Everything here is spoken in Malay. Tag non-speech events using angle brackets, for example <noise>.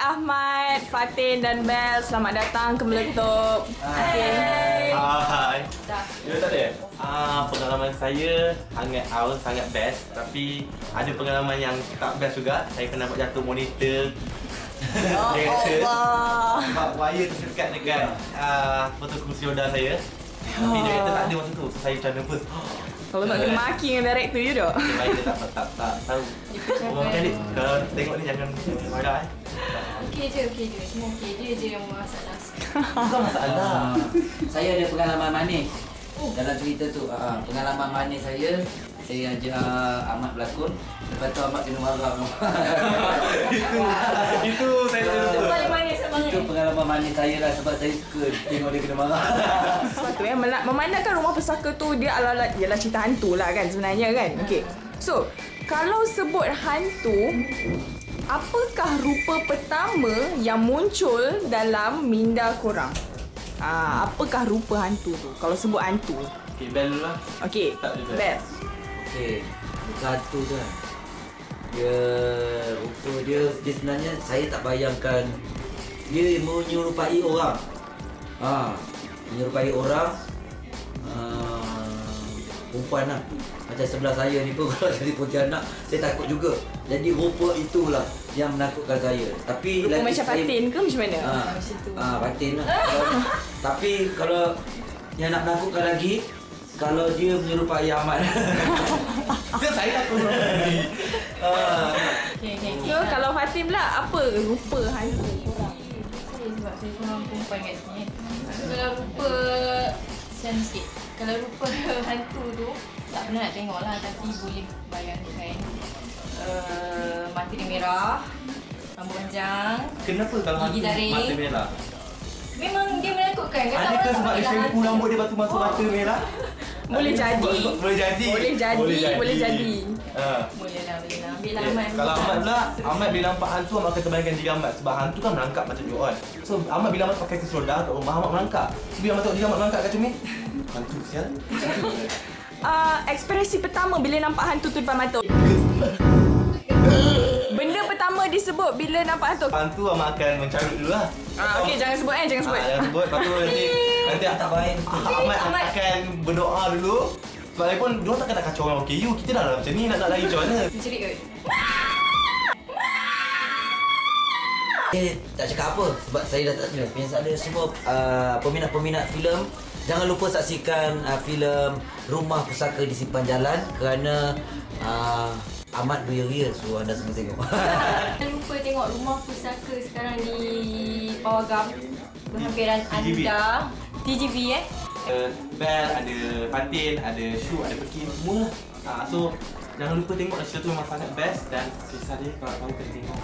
Ahmad, Fatin dan Bel. Selamat datang ke Meletup. Okay. Hai. Ya tak ada? Ah, pengalaman saya sangat awal sangat best tapi ada pengalaman yang tak best juga. Saya kena buat jatuh monitor. Oh Allah. Sebab wire tersekat dekat ah betul kursi roda saya. Tapi Oh. director tak ada masa tu. So saya macam nervous. Kalau nak kena maki dengan director you. Dia baik dia tak, tak, tak, tahu. Orang mekanik, kalau tengok ni jangan marah eh. Okey je, okey je. Semua okey. Dia je yang masalah. Bukan masalah. Ah, saya ada pengalaman manis dalam cerita tu. Ah, pengalaman manis saya, saya ajak Ahmad berlakon. Lepas tu Ahmad kena marah. <laughs> itu, itu saya tak Itu tahu. paling manis Itu pengalaman manis saya lah sebab saya suka tengok dia kena marah. Sebab tu ya, mela- memandangkan rumah pesaka tu dia ala-ala ialah cerita hantu lah kan sebenarnya kan. Okey. So, kalau sebut hantu, apakah rupa pertama yang muncul dalam minda korang? Ah, apakah rupa hantu tu? Kalau sebut hantu. Okay, bell dulu lah. Okey. Bel. Okey, satu tu kan. Dia rupa dia dia sebenarnya saya tak bayangkan dia menyerupai orang. Ha, menyerupai orang uh, perempuan lah. Macam sebelah saya ni pun <laughs> kalau jadi Pontianak, saya takut juga. Jadi rupa itulah yang menakutkan saya. Tapi Rupa lagi macam saya- Fatin ke macam mana? Ha, Macam tu. ha, batin lah. Kalau- <laughs> Tapi kalau yang nak menakutkan lagi, kalau dia menyerupai Ahmad. Itu <laughs> saya takut. Ah. Okey, okey, okey. So, kalau Fatin pula, apa rupa hantu? Orang. Saya sebab saya seorang perempuan kat sini. Kalau rupa Sian sikit. Kalau rupa <laughs> hantu tu tak pernah nak tengok lah tapi boleh bayangkan uh, mata dia merah, rambut panjang. Kenapa kalau hantu mata merah? Memang dia menakutkan. Kan Adakah sebab dia shampoo rambut dia batu masuk mata merah? <laughs> Boleh jadi. Boleh jadi. Boleh jadi, boleh jadi. Ha. Boleh lah, boleh lah. Ambil lah Okay. Ahmad. Kalau Ahmad pula, Ahmad bila nampak hantu Ahmad akan terbayangkan diri Ahmad sebab hantu kan merangkap macam you on. So Ahmad bila Ahmad pakai kursi roda kat rumah Ahmad merangkap. So bila Ahmad tengok diri Ahmad merangkap kat cermin, hantu sial. Uh, <laughs> ekspresi pertama bila nampak hantu tu depan mata. Benda pertama disebut bila nampak hantu. Hantu Ahmad akan mencarut dulu lah. Ah, okey jangan sebut eh, jangan sebut. Ah, jangan sebut. Lepas tu nanti <laughs> nanti tak baik. Ahmad akan berdoa dulu. Sebab dia pun dia takkan nak kacau orang OKU. Kita dah lah macam ni nak nak lari macam mana? Mencerit kot. Saya tak cakap apa sebab saya dah tak ada. Yang ada semua uh, peminat-peminat filem jangan lupa saksikan uh, filem Rumah Pusaka di Simpan Jalan kerana uh, amat beria so anda semua tengok. <laughs> Jangan lupa tengok rumah pusaka sekarang di Pawagam. Berhampiran anda. TGV eh. Ada Bel, ada Fatin, ada Shu, ada Pekin, semua lah. Ah, so, jangan lupa tengok cerita tu memang sangat best dan kisah dia kalau tahu kena tengok.